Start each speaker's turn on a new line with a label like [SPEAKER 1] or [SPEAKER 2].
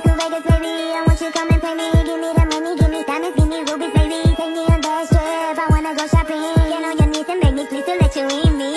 [SPEAKER 1] to Vegas, baby. I want you come and pay me. Give me the money, give me diamonds, give me rubies, baby. Take me on that trip. I wanna go shopping. Get on your knees and make me please to let you in me.